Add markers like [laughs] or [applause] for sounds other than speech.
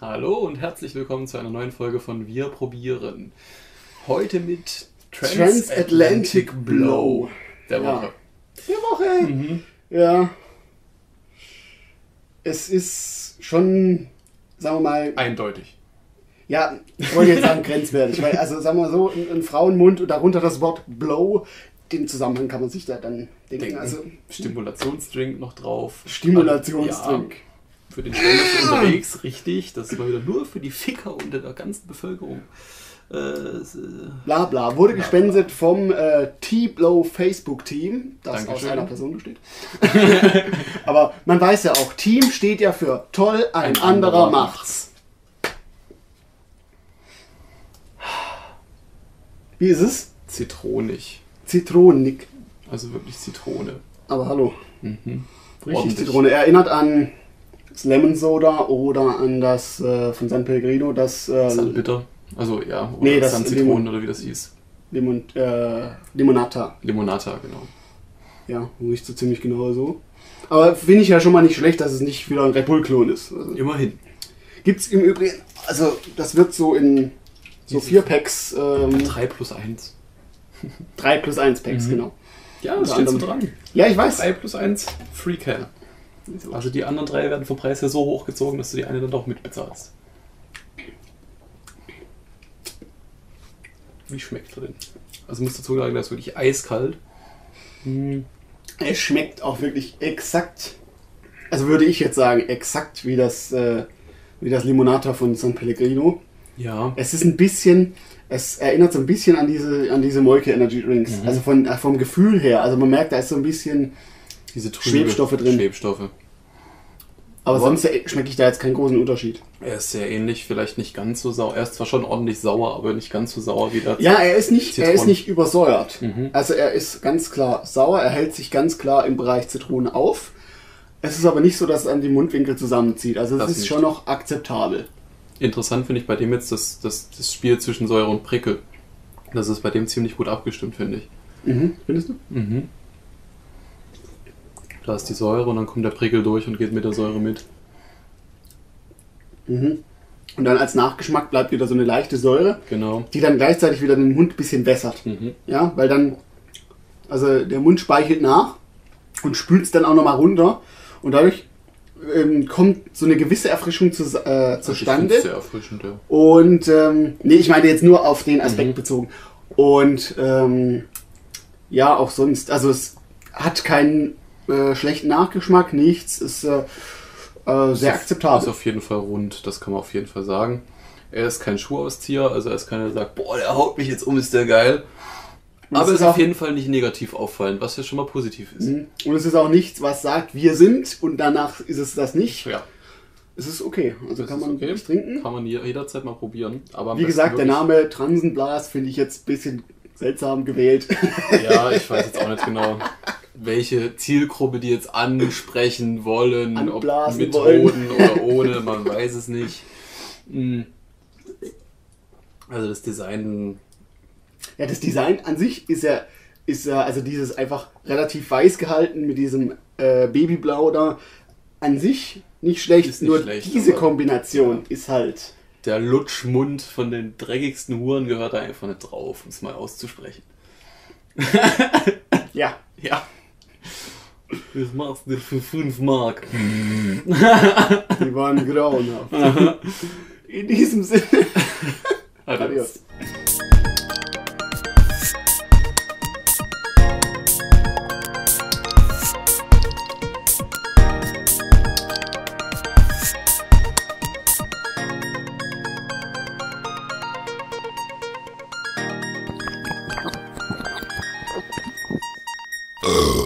herzlich willkommen zu einer neuen Folge von Wir probieren. Heute mit Transatlantic Blow. der Ja. Woche. Der Woche. Mhm. Ja. Es ist schon, sagen wir mal, Eindeutig. ja, ich wollte jetzt sagen grenzwertig, weil, also sagen wir so, ein, ein Frauenmund und darunter das Wort Blow, den Zusammenhang kann man sich da dann denken. Denken. Also, Stimulationsdrink noch drauf. Stimulationsdrink. Ja, für den Schnellsten unterwegs, richtig. Das mal wieder nur für die Ficker unter der ganzen Bevölkerung. Äh, es, äh, bla bla, wurde gespendet vom äh, T-Blow Facebook-Team, das aus Dankeschön. einer Person besteht. [laughs] Aber man weiß ja auch, Team steht ja für toll, ein, Ein anderer anderer macht's. Wie ist es? zitronig. Zitronik. Also wirklich Zitrone. Aber hallo. Mhm. Richtig. Zitrone. Erinnert an das Lemon Soda oder an das äh, von San Pellegrino, das äh, Salbitter. Also ja, oder Nee, das San Zitronen oder wie das hieß. Limon, äh, Limonata. Limonata, genau. Ja, riecht so ziemlich genau so. Aber finde ich ja schon mal nicht schlecht, dass es nicht wieder ein Red Bull-Klon ist. Also, Immerhin. Gibt es im Übrigen, also das wird so in so vier Packs, ähm, 3 plus 1. 3 plus 1 Packs, Mhm. genau. Ja, das steht so dran. Ja, ich weiß. 3 plus 1, Free Can. Also die anderen drei werden vom Preis her so hochgezogen, dass du die eine dann doch mitbezahlst. Wie schmeckt er denn? Also muss dazu sagen, der ist wirklich eiskalt. Hm, Es schmeckt auch wirklich exakt, also würde ich jetzt sagen, exakt wie das, äh, wie das Limonata von San Pellegrino. Ja, Es ist ein bisschen, es erinnert so ein bisschen an diese, an diese Molke Energy Drinks. Mhm. Also von, äh, vom Gefühl her. Also man merkt, da ist so ein bisschen, diese trübe Schwebstoffe drin. Schwebstoffe. aber, sonst schmecke ich da jetzt keinen großen Unterschied. Er ist sehr ähnlich, vielleicht nicht ganz so sauer. Er ist zwar schon ordentlich sauer, aber nicht ganz so sauer wie der. Ja, er ist nicht, er ist nicht übersäuert. Mhm. Also er ist ganz klar sauer, er hält sich ganz klar im Bereich Zitrone auf. Es ist aber nicht so, dass es an die Mundwinkel zusammenzieht. Also es Das ist nicht. schon noch akzeptabel. Interessant finde ich bei dem jetzt das, das, das Spiel zwischen Säure und Prickel. Das ist bei dem ziemlich gut abgestimmt, finde ich. Mhm. Findest du? Mhm. Da ist die Säure und dann kommt der Prickel durch und geht mit der Säure mit. Mhm. Und dann als Nachgeschmack bleibt wieder so eine leichte Säure, Genau. die dann gleichzeitig wieder den Mund ein bisschen wässert. Mhm. Ja, weil dann, also der Mund speichelt nach und spült es dann auch nochmal runter. Und dadurch ähm, kommt so eine gewisse Erfrischung zu, äh, zustande. sehr erfrischend, ja. Und ähm, nee, ich meine jetzt nur auf den Aspekt Mhm. bezogen. Und ähm, ja, auch sonst. Also es hat keinen äh, schlechten Nachgeschmack, nichts. Ist äh, äh, sehr Ist akzeptabel. auf jeden Fall rund, das kann man auf jeden Fall sagen. Er ist kein Schuhauszieher, also er ist keiner, der sagt, boah, der haut mich jetzt um, ist der geil. Und Aber es ist ist auf jeden Fall nicht negativ auffallend, was ja schon mal positiv ist. Mhm. Und es ist auch nichts, was sagt, wir sind und danach ist es das nicht. Ja, Es ist okay. Also Das kann ist man okay. trinken. kann man je- jederzeit mal probieren. Aber Wie gesagt, der Name Transenblas finde ich jetzt ein bisschen seltsam gewählt. Ja, ich weiß jetzt auch nicht genau, [laughs] welche Zielgruppe die jetzt ansprechen wollen, ob Anblasen mit wollen. Hoden oder [laughs] ohne, man weiß es nicht. Hm. Also das Design, Ja, das Design an sich ist ja, ist ja, also dieses einfach relativ weiß gehalten mit diesem äh, Babyblau da, an sich nicht schlecht, Ist nicht nur schlecht, diese Kombination ist halt. der Lutschmund von den dreckigsten Huren gehört da einfach nicht drauf, um es mal auszusprechen. Ja. [laughs] Ja. Das machst du für 5 Mark. [laughs] Die waren grauenhaft. [laughs] In diesem Sinne. [laughs] Adios. Oh.